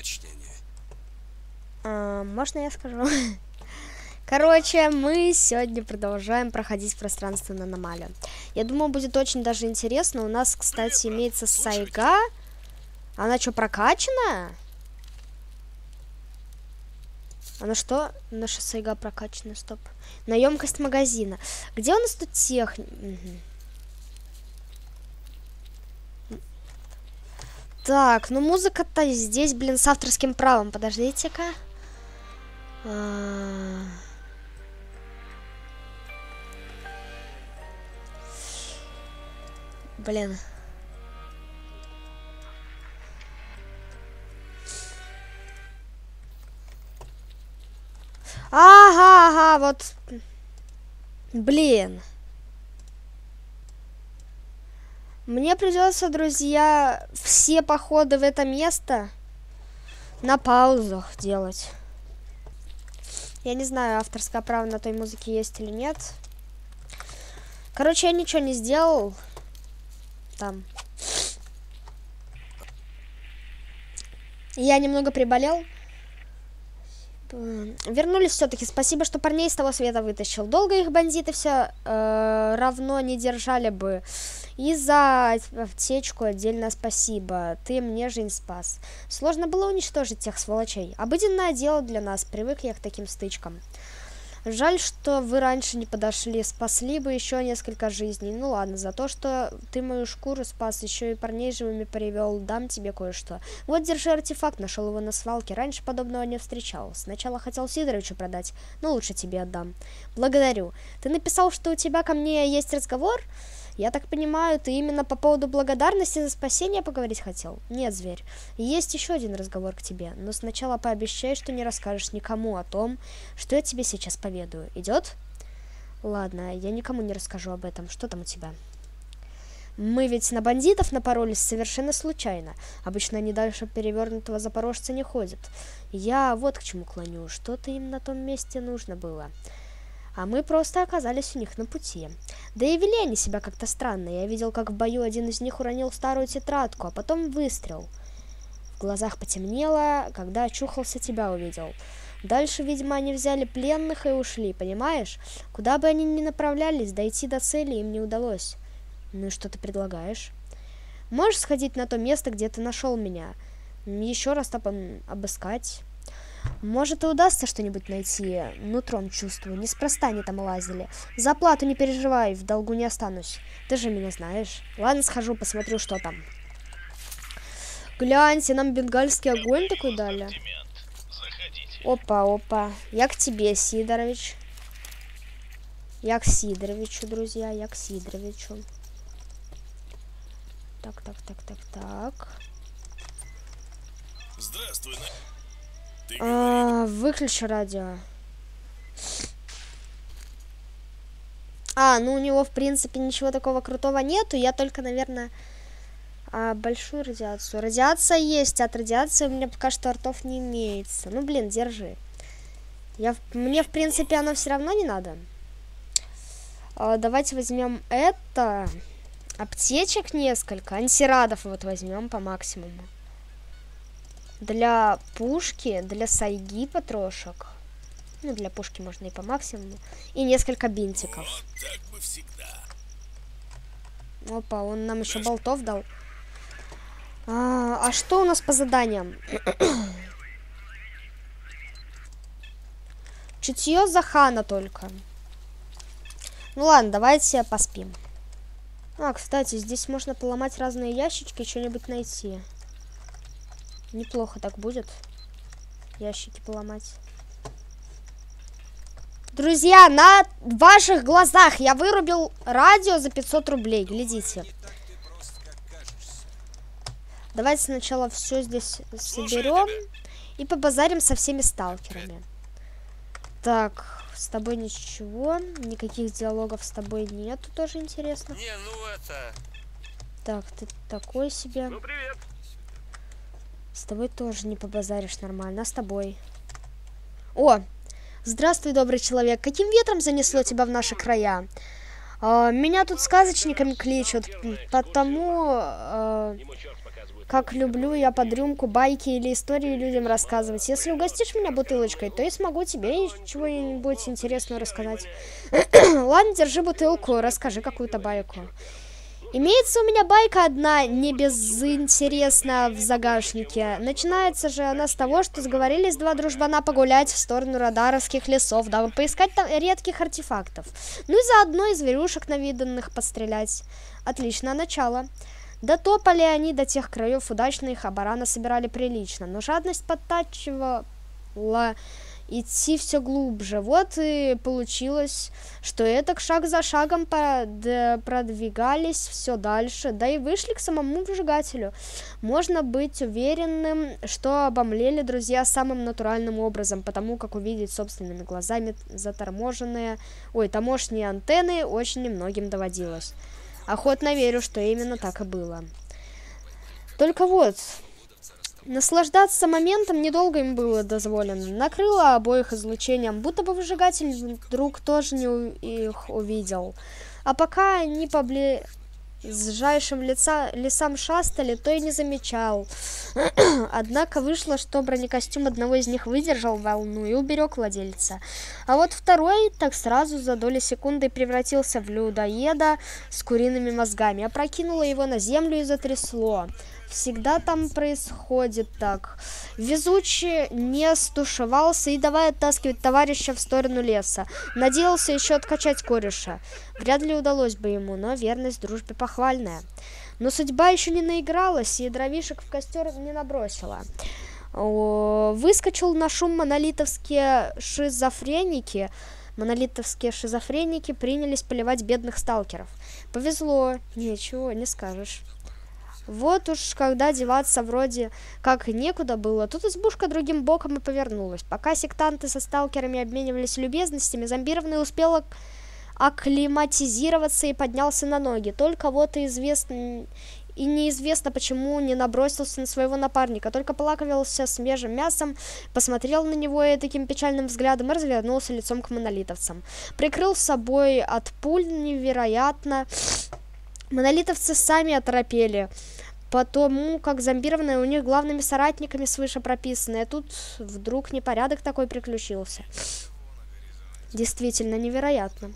почтение. А, можно я скажу? Короче, мы сегодня продолжаем проходить пространство на аномалию. Я думаю, будет очень даже интересно. У нас, кстати, имеется сайга. Она что, прокачанная? Она что? Наша сайга прокачана, стоп. На емкость магазина. Где у нас тут тех... Угу. Так, ну музыка-то здесь, блин, с авторским правом. Подождите-ка. А... Блин. Ага, ага, вот. Блин. Мне придется, друзья, все походы в это место на паузах делать. Я не знаю, авторское право на той музыке есть или нет. Короче, я ничего не сделал. Там. Я немного приболел. Вернулись все-таки. Спасибо, что парней с того света вытащил. Долго их бандиты все э, равно не держали бы. И за аптечку отдельно спасибо. Ты мне жизнь спас. Сложно было уничтожить тех сволочей. Обыденное дело для нас. Привык я к таким стычкам. Жаль, что вы раньше не подошли. Спасли бы еще несколько жизней. Ну ладно, за то, что ты мою шкуру спас, еще и парней живыми привел, дам тебе кое-что. Вот, держи артефакт, нашел его на свалке. Раньше подобного не встречал. Сначала хотел Сидоровичу продать, но лучше тебе отдам. Благодарю. Ты написал, что у тебя ко мне есть разговор? Я так понимаю, ты именно по поводу благодарности за спасение поговорить хотел? Нет, зверь. Есть еще один разговор к тебе, но сначала пообещай, что не расскажешь никому о том, что я тебе сейчас поведаю. Идет? Ладно, я никому не расскажу об этом. Что там у тебя? Мы ведь на бандитов напоролись совершенно случайно. Обычно они дальше перевернутого запорожца не ходят. Я вот к чему клоню. Что-то им на том месте нужно было а мы просто оказались у них на пути. Да и вели они себя как-то странно. Я видел, как в бою один из них уронил старую тетрадку, а потом выстрел. В глазах потемнело, когда очухался, тебя увидел. Дальше, видимо, они взяли пленных и ушли, понимаешь? Куда бы они ни направлялись, дойти до цели им не удалось. Ну и что ты предлагаешь? Можешь сходить на то место, где ты нашел меня? Еще раз там обыскать? Может и удастся что-нибудь найти. Нутром чувствую. Неспроста они там лазили. За плату не переживай, в долгу не останусь. Ты же меня знаешь. Ладно, схожу, посмотрю, что там. Гляньте, нам бенгальский огонь такой дали. Опа, опа. Я к тебе, Сидорович. Я к Сидоровичу, друзья, я к Сидоровичу. Так, так, так, так, так. Здравствуй, а, выключи радио. А, ну у него, в принципе, ничего такого крутого нету. Я только, наверное, а, большую радиацию. Радиация есть, от радиации у меня пока что артов не имеется. Ну, блин, держи. Я, мне, в принципе, оно все равно не надо. А, давайте возьмем это. Аптечек несколько. Антирадов вот возьмем по максимуму для пушки, для сайги потрошек. Ну, для пушки можно и по максимуму. И несколько бинтиков. Вот Опа, он нам еще болтов дал. А, а что у нас по заданиям? Чутье Захана только. Ну ладно, давайте поспим. А, кстати, здесь можно поломать разные ящички, что-нибудь найти. Неплохо так будет. Ящики поломать. Друзья, на ваших глазах я вырубил радио за 500 рублей. Глядите. Давайте сначала все здесь соберем и побазарим со всеми сталкерами. Так, с тобой ничего, никаких диалогов с тобой нету, тоже интересно. Не, ну это... Так, ты такой себе. Ну, привет. С тобой тоже не побазаришь нормально, а с тобой? О, здравствуй, добрый человек. Каким ветром занесло тебя в наши края? А, меня тут сказочниками кличут, потому... А, как люблю я под рюмку байки или истории людям рассказывать. Если угостишь меня бутылочкой, то я смогу тебе чего-нибудь интересного рассказать. Ладно, держи бутылку, расскажи какую-то байку. Имеется у меня байка одна, не безинтересна в загашнике. Начинается же она с того, что сговорились два дружбана погулять в сторону радаровских лесов, дабы поискать там редких артефактов. Ну и заодно и зверюшек навиданных пострелять. Отличное начало. Дотопали они до тех краев удачно, их оборана собирали прилично, но жадность подтачивала идти все глубже. Вот и получилось, что это шаг за шагом продвигались все дальше, да и вышли к самому выжигателю. Можно быть уверенным, что обомлели друзья самым натуральным образом, потому как увидеть собственными глазами заторможенные, ой, тамошние антенны очень немногим доводилось. Охотно верю, что именно так и было. Только вот, Наслаждаться моментом недолго им было дозволено. Накрыло обоих излучением, будто бы выжигатель вдруг тоже не их увидел. А пока они побле сжайшим лица, лесам шастали, то и не замечал. Однако вышло, что бронекостюм одного из них выдержал волну и уберег владельца. А вот второй так сразу за доли секунды превратился в людоеда с куриными мозгами, опрокинуло его на землю и затрясло. Всегда там происходит так. Везучий не стушевался и давай оттаскивать товарища в сторону леса. Надеялся еще откачать кореша. Вряд ли удалось бы ему, но верность дружбе похвальная. Но судьба еще не наигралась, и дровишек в костер не набросила. Выскочил на шум монолитовские шизофреники. Монолитовские шизофреники принялись поливать бедных сталкеров. Повезло, ничего не скажешь. Вот уж когда деваться вроде как некуда было, тут избушка другим боком и повернулась. Пока сектанты со сталкерами обменивались любезностями, зомбированный успел акклиматизироваться и поднялся на ноги. Только вот и известно и неизвестно, почему не набросился на своего напарника, только полаковился свежим мясом, посмотрел на него и таким печальным взглядом и развернулся лицом к монолитовцам. Прикрыл собой от пуль невероятно Монолитовцы сами оторопели, потому как зомбированные у них главными соратниками свыше прописаны, а тут вдруг непорядок такой приключился. Действительно невероятно.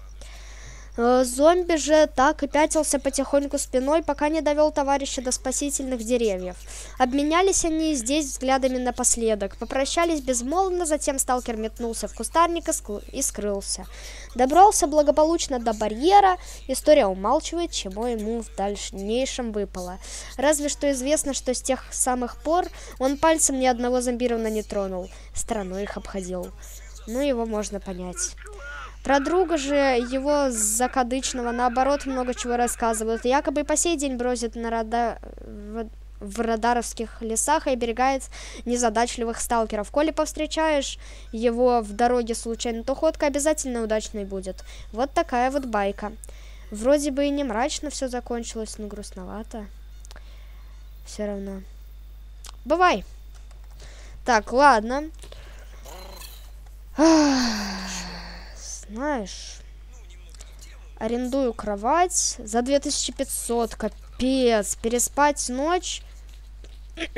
Э, зомби же так и пятился потихоньку спиной, пока не довел товарища до спасительных деревьев. Обменялись они здесь взглядами напоследок, попрощались безмолвно, затем сталкер метнулся в кустарник и скрылся. Добрался благополучно до барьера, история умалчивает, чему ему в дальнейшем выпало. Разве что известно, что с тех самых пор он пальцем ни одного зомбированно не тронул, стороной их обходил. Ну, его можно понять. Про друга же его закадычного, наоборот, много чего рассказывают. Якобы по сей день бродит на рада... в радаровских лесах и оберегает незадачливых сталкеров. Коли повстречаешь его в дороге случайно, то ходка обязательно удачной будет. Вот такая вот байка. Вроде бы и не мрачно все закончилось, но грустновато. Все равно. Бывай. Так, ладно. Знаешь, арендую кровать за 2500, капец, переспать ночь,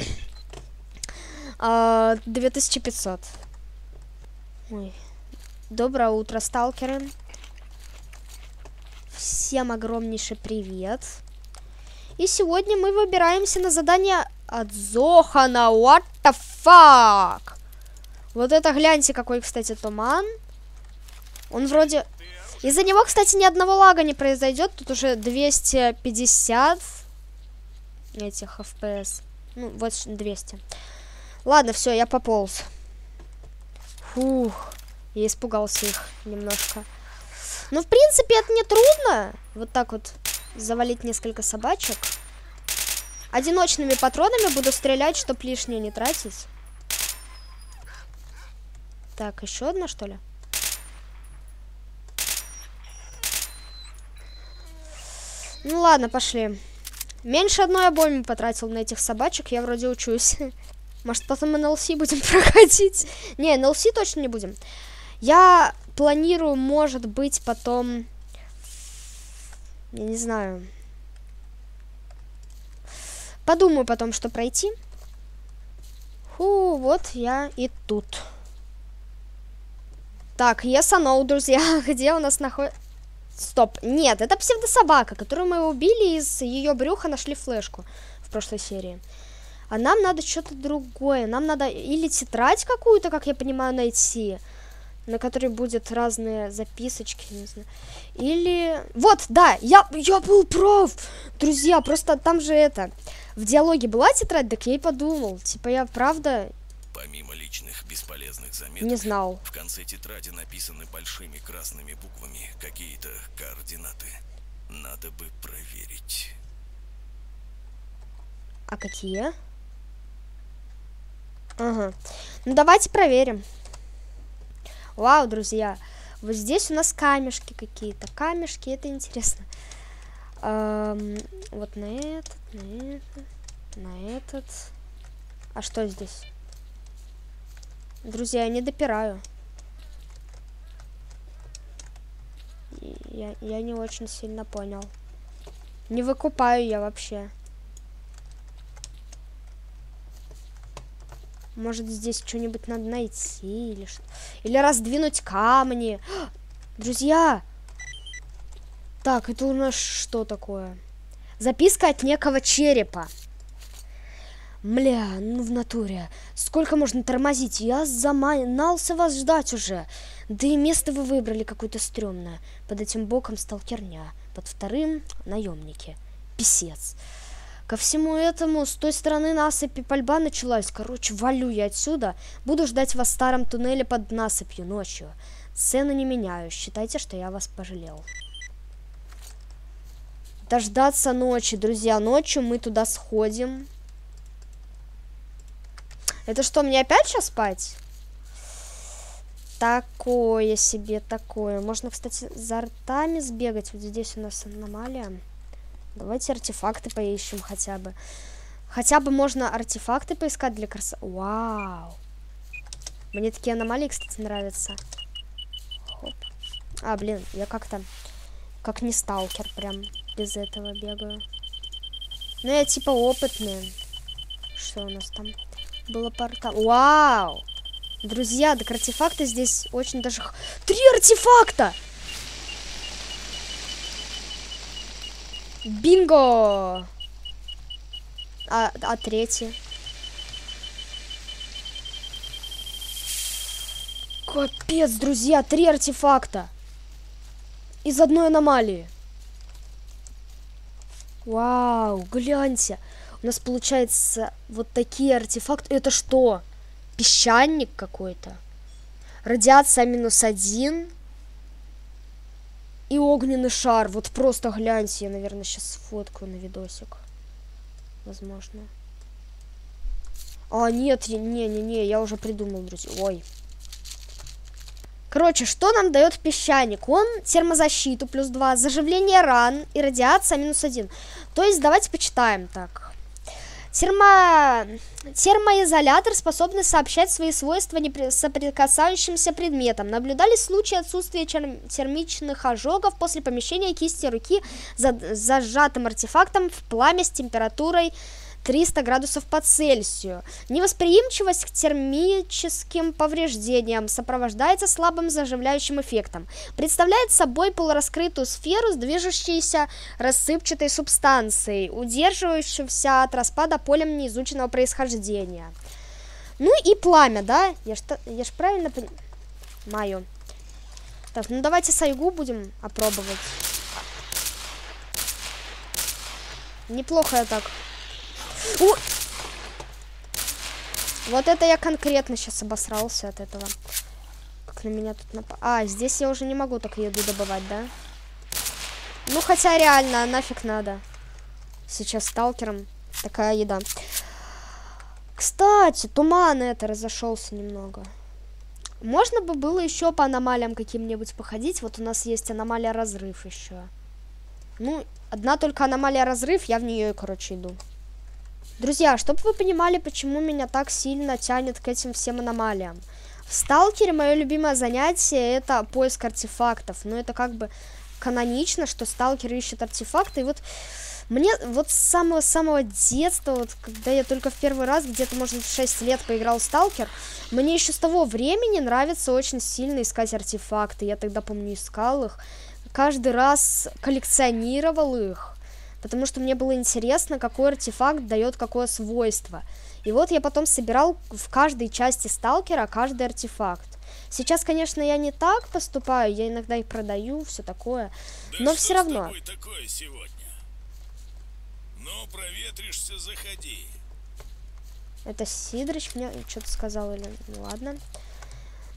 а, 2500. Ой. Доброе утро, сталкеры. Всем огромнейший привет. И сегодня мы выбираемся на задание от Зохана. What the fuck? Вот это гляньте, какой, кстати, туман. Он вроде... Из-за него, кстати, ни одного лага не произойдет. Тут уже 250 этих FPS. Ну, вот 200. Ладно, все, я пополз. Фух. Я испугался их немножко. Ну, в принципе, это не трудно. Вот так вот завалить несколько собачек. Одиночными патронами буду стрелять, чтобы лишнее не тратить. Так, еще одна, что ли? Ну ладно, пошли. Меньше одной обоймы потратил на этих собачек, я вроде учусь. Может, потом НЛС будем проходить? Не, НЛС точно не будем. Я планирую, может быть, потом... Я не знаю. Подумаю потом, что пройти. Фу, вот я и тут. Так, yes or no, друзья, где у нас находится... Стоп, нет, это псевдособака, которую мы убили, из ее брюха нашли флешку в прошлой серии. А нам надо что-то другое. Нам надо или тетрадь какую-то, как я понимаю, найти, на которой будет разные записочки, не знаю. Или... Вот, да, я, я был прав! Друзья, просто там же это... В диалоге была тетрадь, так я и подумал. Типа я правда... Помимо личных бесполезных заметок, не знал. в конце тетради написаны большими красными буквами какие-то координаты. Надо бы проверить. А какие? Ага. Ну, давайте проверим. Вау, друзья. Вот здесь у нас камешки какие-то. Камешки, это интересно. Эм, вот на этот, на этот, на этот. А что здесь? Друзья, я не допираю. Я, я не очень сильно понял. Не выкупаю я вообще. Может, здесь что-нибудь надо найти или что? Или раздвинуть камни. Друзья! Так, это у нас что такое? Записка от некого черепа. Мля, ну в натуре. Сколько можно тормозить? Я заманался вас ждать уже. Да и место вы выбрали какое-то стрёмное. Под этим боком сталкерня. Под вторым наемники. Писец. Ко всему этому с той стороны насыпи пальба началась. Короче, валю я отсюда. Буду ждать вас в старом туннеле под насыпью ночью. Цену не меняю. Считайте, что я вас пожалел. Дождаться ночи, друзья. Ночью мы туда сходим. Это что, мне опять сейчас спать? Такое себе, такое. Можно, кстати, за ртами сбегать. Вот здесь у нас аномалия. Давайте артефакты поищем хотя бы. Хотя бы можно артефакты поискать для красоты. Вау. Мне такие аномалии, кстати, нравятся. Хоп. А, блин, я как-то... Как не сталкер, прям без этого бегаю. Ну, я типа опытный. Что у нас там? Было портал. Вау! Друзья, так артефакты здесь очень даже... Три артефакта! Бинго! А, а третий? Капец, друзья, три артефакта. Из одной аномалии. Вау, гляньте. У нас получается вот такие артефакты. Это что? Песчаник какой-то. Радиация минус один. И огненный шар. Вот просто гляньте. Я, наверное, сейчас сфоткаю на видосик. Возможно. А, нет, не-не-не, я уже придумал, друзья. Ой. Короче, что нам дает песчаник? Он термозащиту плюс 2, заживление ран и радиация минус 1. То есть, давайте почитаем так. Термо... Термоизолятор способен сообщать свои свойства соприкасающимся предметам. Наблюдались случаи отсутствия термичных ожогов после помещения кисти руки за зажатым артефактом в пламя с температурой 300 градусов по Цельсию. Невосприимчивость к термическим повреждениям сопровождается слабым заживляющим эффектом. Представляет собой полураскрытую сферу с движущейся рассыпчатой субстанцией, удерживающуюся от распада полем неизученного происхождения. Ну и пламя, да? Я ж, я ж правильно понимаю. Так, ну давайте сайгу будем опробовать. Неплохо я так у! Вот это я конкретно сейчас обосрался от этого. Как на меня тут нап... А, здесь я уже не могу так еду добывать, да? Ну, хотя реально, а нафиг надо. Сейчас сталкером такая еда. Кстати, туман это разошелся немного. Можно бы было еще по аномалиям каким-нибудь походить. Вот у нас есть аномалия разрыв еще. Ну, одна только аномалия разрыв, я в нее, короче, иду. Друзья, чтобы вы понимали, почему меня так сильно тянет к этим всем аномалиям. В Сталкере мое любимое занятие это поиск артефактов. Но это как бы канонично, что Сталкер ищет артефакты. И вот Мне вот с самого-самого детства, вот когда я только в первый раз, где-то, может, в 6 лет поиграл в Сталкер, мне еще с того времени нравится очень сильно искать артефакты. Я тогда, помню, искал их. Каждый раз коллекционировал их. Потому что мне было интересно, какой артефакт дает какое свойство. И вот я потом собирал в каждой части сталкера каждый артефакт. Сейчас, конечно, я не так поступаю, я иногда и продаю, все такое. Да но все равно. такое сегодня? Ну, проветришься, заходи. Это Сидорыч мне что-то сказал или... Ну, ладно.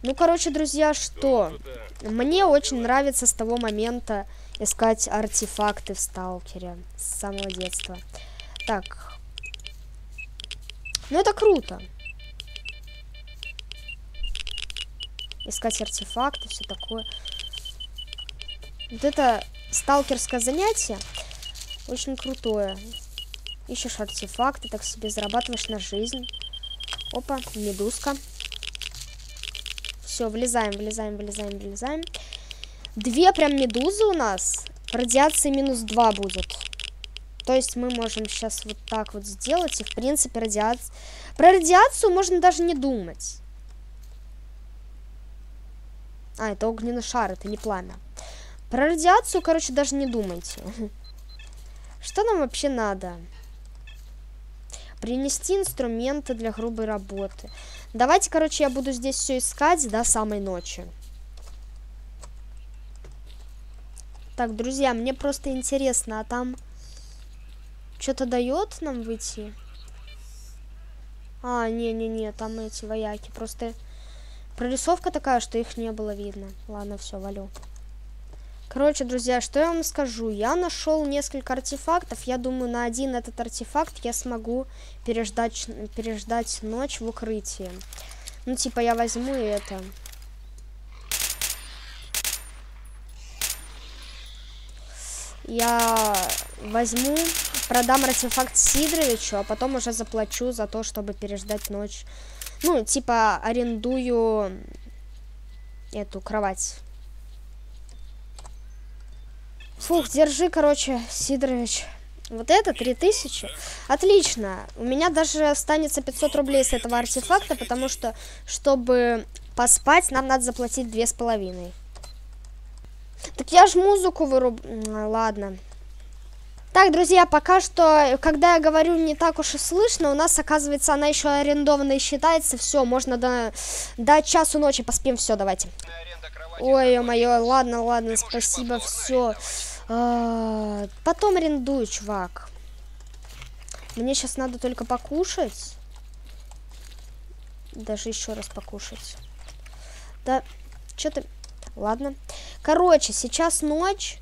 Ну, короче, друзья, что? Мне очень нравится с того момента искать артефакты в Сталкере. С самого детства. Так. Ну, это круто. искать артефакты, все такое. Вот это сталкерское занятие очень крутое. Ищешь артефакты, так себе зарабатываешь на жизнь. Опа, медузка. Все, влезаем, влезаем, влезаем, влезаем. Две прям медузы у нас. Радиации минус два будет. То есть мы можем сейчас вот так вот сделать. И в принципе радиация... Про радиацию можно даже не думать. А, это огненный шар, это не пламя. Про радиацию, короче, даже не думайте. Что нам вообще надо? Принести инструменты для грубой работы. Давайте, короче, я буду здесь все искать до самой ночи. Так, друзья, мне просто интересно, а там что-то дает нам выйти? А, не-не-не, там эти вояки. Просто Прорисовка такая, что их не было видно. Ладно, все, валю. Короче, друзья, что я вам скажу? Я нашел несколько артефактов. Я думаю, на один этот артефакт я смогу переждать, переждать ночь в укрытии. Ну, типа, я возьму это. Я возьму, продам артефакт Сидоровичу, а потом уже заплачу за то, чтобы переждать ночь ну, типа, арендую эту кровать. Фух, держи, короче, Сидорович. Вот это 3000. Отлично. У меня даже останется 500 рублей с этого артефакта, потому что, чтобы поспать, нам надо заплатить две с половиной. Так я ж музыку выруб... Ладно. Так, друзья, пока что, когда я говорю не так уж и слышно, у нас, оказывается, она еще арендованная считается. Все, можно до, до часу ночи поспим. Все, давайте. Ой, мое, ладно, ладно, спасибо, все. А, потом арендую, чувак. Мне сейчас надо только покушать. Даже еще раз покушать. Да, что-то... Ладно. Короче, сейчас ночь.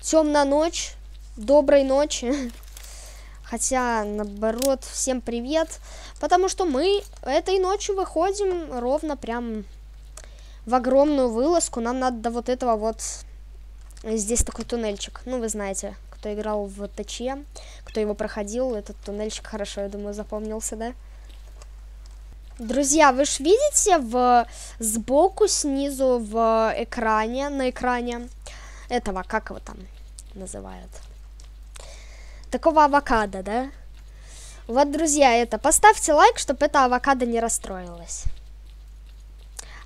Темная ночь доброй ночи. Хотя, наоборот, всем привет. Потому что мы этой ночью выходим ровно прям в огромную вылазку. Нам надо до вот этого вот... Здесь такой туннельчик. Ну, вы знаете, кто играл в ТЧ, кто его проходил, этот туннельчик хорошо, я думаю, запомнился, да? Друзья, вы же видите в сбоку, снизу в экране, на экране этого, как его там называют? такого авокадо, да? Вот, друзья, это поставьте лайк, чтобы это авокадо не расстроилось.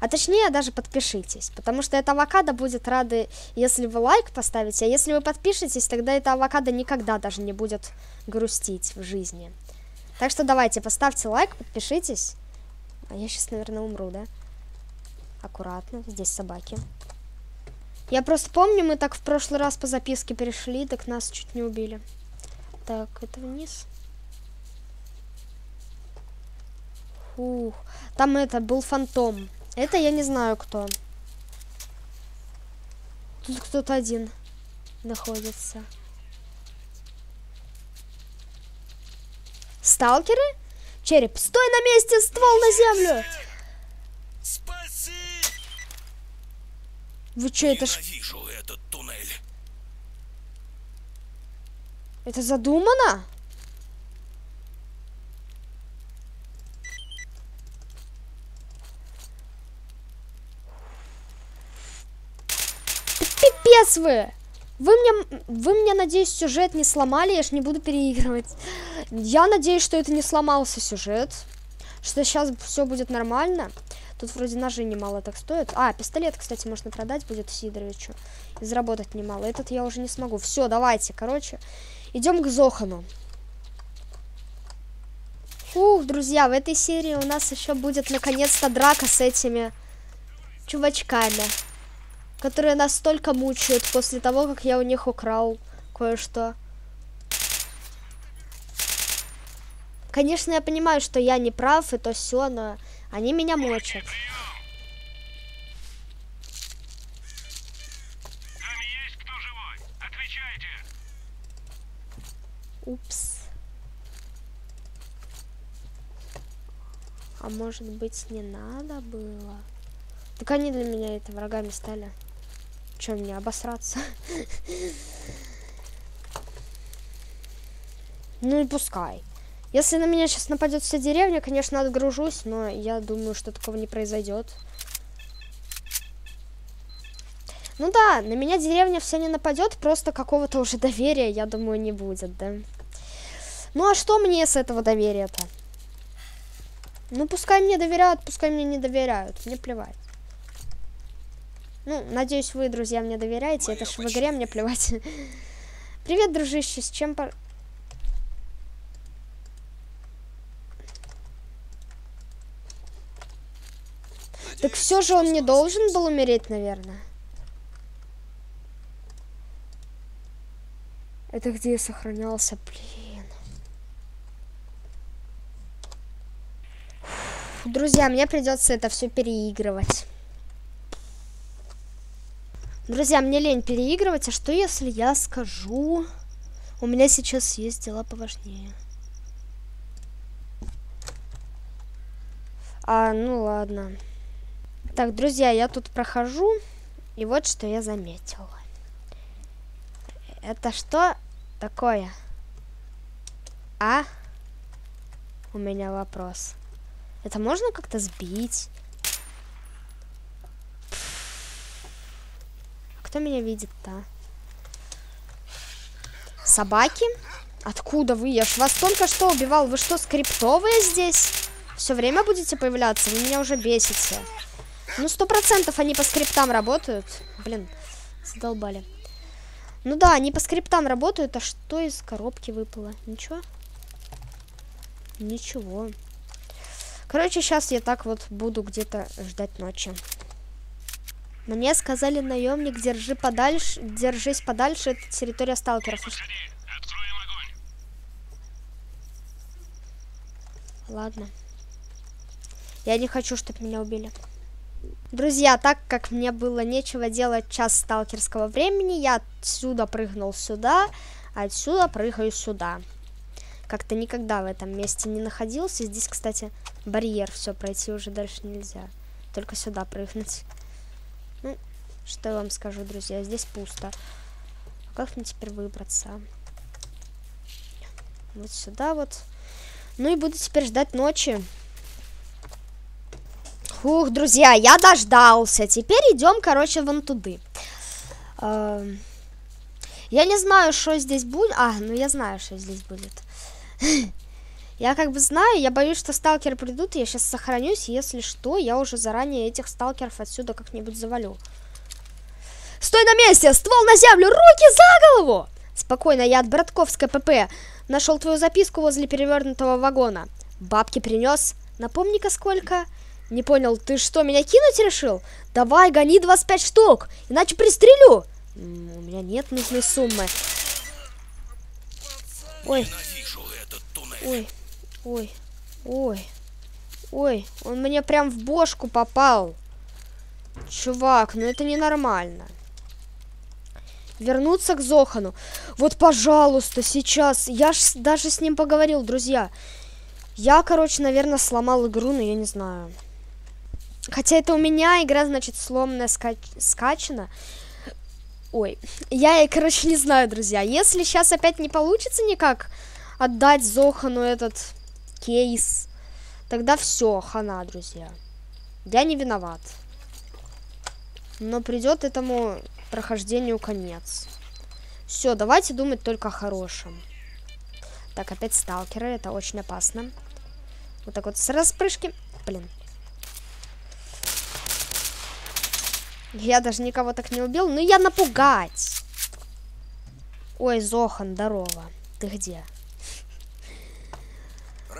А точнее, даже подпишитесь, потому что это авокадо будет рады, если вы лайк поставите, а если вы подпишетесь, тогда это авокадо никогда даже не будет грустить в жизни. Так что давайте, поставьте лайк, подпишитесь. А я сейчас, наверное, умру, да? Аккуратно, здесь собаки. Я просто помню, мы так в прошлый раз по записке перешли, так нас чуть не убили. Так, это вниз. Фух. Там это, был фантом. Это я не знаю кто. Тут кто-то один находится. Сталкеры? Череп, стой на месте, ствол на землю! Спаси! Вы что, это ж... Это задумано? Пипец вы! Вы мне, вы мне, надеюсь, сюжет не сломали, я ж не буду переигрывать. Я надеюсь, что это не сломался сюжет, что сейчас все будет нормально. Тут вроде ножи немало так стоят. А, пистолет, кстати, можно продать будет Сидоровичу. И заработать немало. Этот я уже не смогу. Все, давайте, короче, идем к Зохану. Ух, друзья, в этой серии у нас еще будет наконец-то драка с этими чувачками, которые нас столько мучают после того, как я у них украл кое-что. Конечно, я понимаю, что я не прав, и то все, но они меня мочат. Упс. А может быть не надо было? Так они для меня это врагами стали. Чем мне обосраться? Ну и пускай. Если на меня сейчас нападет вся деревня, конечно, отгружусь, но я думаю, что такого не произойдет. Ну да, на меня деревня вся не нападет, просто какого-то уже доверия, я думаю, не будет, да. Ну а что мне с этого доверия-то? Ну, пускай мне доверяют, пускай мне не доверяют. Мне плевать. Ну, надеюсь, вы, друзья, мне доверяете. Моё Это ж в игре мне плевать. Привет, дружище, с чем по... Так все же он не должен был умереть, наверное. Это где я сохранялся, блин. Друзья, мне придется это все переигрывать. Друзья, мне лень переигрывать, а что если я скажу... У меня сейчас есть дела поважнее. А, ну ладно. Так, друзья, я тут прохожу, и вот что я заметила. Это что такое? А? У меня вопрос. Это можно как-то сбить? Кто меня видит-то? Собаки? Откуда вы? Я ж вас только что убивал. Вы что, скриптовые здесь? Все время будете появляться? Вы меня уже бесите. Ну, сто процентов они по скриптам работают. Блин, задолбали. Ну да, они по скриптам работают. А что из коробки выпало? Ничего? Ничего. Короче, сейчас я так вот буду где-то ждать ночи. Мне сказали, наемник, держи подальше, держись подальше, это территория сталкеров. Ладно. Я не хочу, чтобы меня убили. Друзья, так как мне было нечего делать час сталкерского времени, я отсюда прыгнул сюда, отсюда прыгаю сюда. Как-то никогда в этом месте не находился. Здесь, кстати, барьер. Все, пройти уже дальше нельзя. Только сюда прыгнуть. Ну, что я вам скажу, друзья. Здесь пусто. Как мне теперь выбраться? Вот сюда вот. Ну и буду теперь ждать ночи. Ух, друзья, я дождался. Теперь идем, короче, вон туды. Эм, я не знаю, что здесь будет. А, ну я знаю, что здесь будет. Я как бы знаю, я боюсь, что сталкеры придут, и я сейчас сохранюсь, если что, я уже заранее этих сталкеров отсюда как-нибудь завалю. Стой на месте! Ствол на землю! Руки за голову! Спокойно, я от Братковской ПП. Нашел твою записку возле перевернутого вагона. Бабки принес. Напомни-ка сколько. Не понял, ты что, меня кинуть решил? Давай, гони 25 штук, иначе пристрелю. у меня нет нужной суммы. Ой. Ой, ой, ой, ой, он мне прям в бошку попал. Чувак, ну это ненормально. Вернуться к Зохану. Вот, пожалуйста, сейчас. Я ж даже с ним поговорил, друзья. Я, короче, наверное, сломал игру, но я не знаю. Хотя это у меня игра, значит, сломанная, ска скачана. Ой, я, короче, не знаю, друзья. Если сейчас опять не получится никак отдать Зохану этот кейс, тогда все, хана, друзья. Я не виноват. Но придет этому прохождению конец. Все, давайте думать только о хорошем. Так, опять сталкеры, это очень опасно. Вот так вот с распрыжки. Блин. Я даже никого так не убил. Ну, я напугать. Ой, Зохан, здорово. Ты где?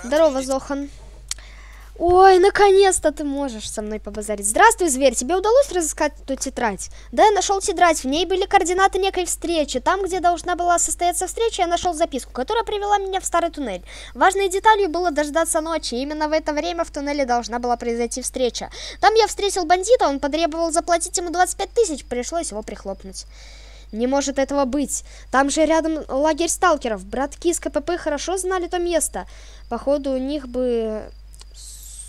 Здорово, Зохан. Ой, наконец-то ты можешь со мной побазарить. Здравствуй, зверь. Тебе удалось разыскать эту тетрадь? Да, я нашел тетрадь. В ней были координаты некой встречи. Там, где должна была состояться встреча, я нашел записку, которая привела меня в старый туннель. Важной деталью было дождаться ночи. Именно в это время в туннеле должна была произойти встреча. Там я встретил бандита, он потребовал заплатить ему 25 тысяч. Пришлось его прихлопнуть. Не может этого быть. Там же рядом лагерь сталкеров. Братки из КПП хорошо знали то место. Походу, у них бы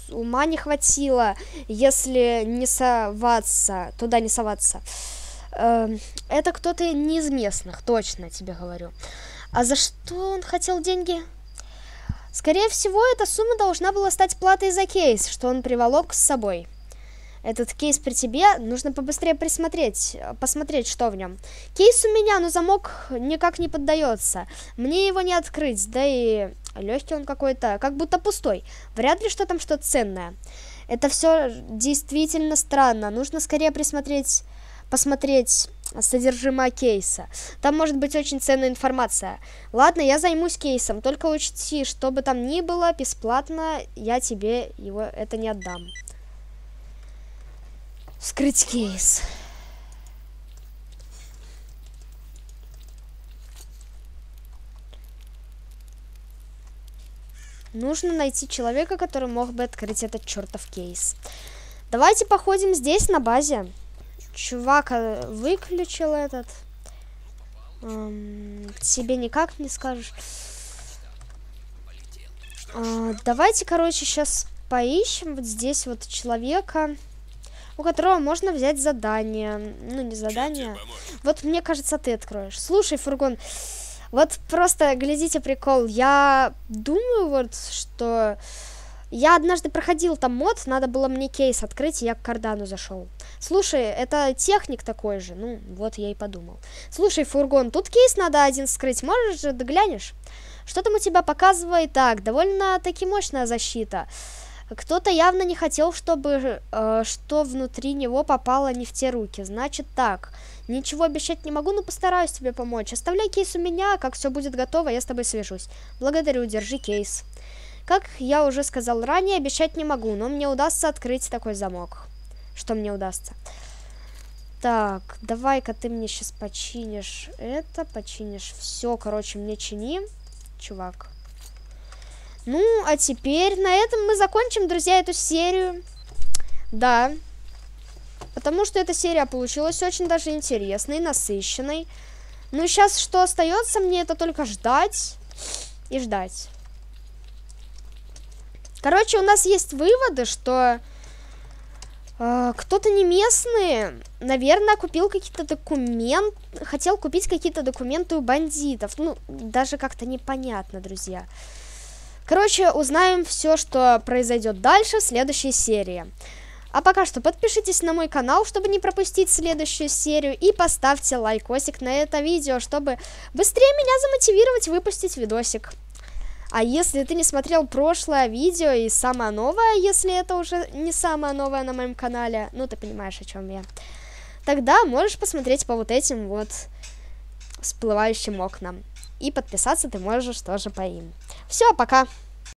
ума не хватило, если не соваться, туда не соваться. Эм, это кто-то не из местных, точно тебе говорю. А за что он хотел деньги? Скорее всего, эта сумма должна была стать платой за кейс, что он приволок с собой. Этот кейс при тебе, нужно побыстрее присмотреть, посмотреть, что в нем. Кейс у меня, но замок никак не поддается. Мне его не открыть, да и легкий он какой-то, как будто пустой. Вряд ли, что там что-то ценное. Это все действительно странно. Нужно скорее присмотреть, посмотреть содержимое кейса. Там может быть очень ценная информация. Ладно, я займусь кейсом, только учти, что бы там ни было, бесплатно я тебе его это не отдам. Вскрыть кейс. Нужно найти человека, который мог бы открыть этот чертов кейс. Давайте походим здесь, на базе. Чувак э, выключил этот. Эм, тебе никак не скажешь. Э, давайте, короче, сейчас поищем вот здесь вот человека, у которого можно взять задание. Ну, не задание. Вот мне кажется, ты откроешь. Слушай, фургон, вот просто глядите прикол. Я думаю вот, что... Я однажды проходил там мод, надо было мне кейс открыть, и я к кардану зашел. Слушай, это техник такой же, ну, вот я и подумал. Слушай, фургон, тут кейс надо один скрыть, можешь же, доглянешь? Что там у тебя показывает? Так, довольно-таки мощная защита. Кто-то явно не хотел, чтобы э, что внутри него попало не в те руки. Значит так, ничего обещать не могу, но постараюсь тебе помочь. Оставляй кейс у меня, как все будет готово, я с тобой свяжусь. Благодарю, держи кейс. Как я уже сказал ранее, обещать не могу, но мне удастся открыть такой замок. Что мне удастся? Так, давай-ка ты мне сейчас починишь это, починишь все, короче, мне чини, чувак. Ну, а теперь на этом мы закончим, друзья, эту серию. Да. Потому что эта серия получилась очень даже интересной, насыщенной. Ну, сейчас что остается мне, это только ждать и ждать. Короче, у нас есть выводы, что э, кто-то не местный, наверное, купил какие-то документы, хотел купить какие-то документы у бандитов. Ну, даже как-то непонятно, друзья. Друзья. Короче, узнаем все, что произойдет дальше в следующей серии. А пока что подпишитесь на мой канал, чтобы не пропустить следующую серию, и поставьте лайкосик на это видео, чтобы быстрее меня замотивировать выпустить видосик. А если ты не смотрел прошлое видео и самое новое, если это уже не самое новое на моем канале, ну ты понимаешь, о чем я, тогда можешь посмотреть по вот этим вот всплывающим окнам. И подписаться ты можешь тоже по им. Все, пока.